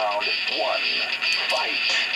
Round one. Fight.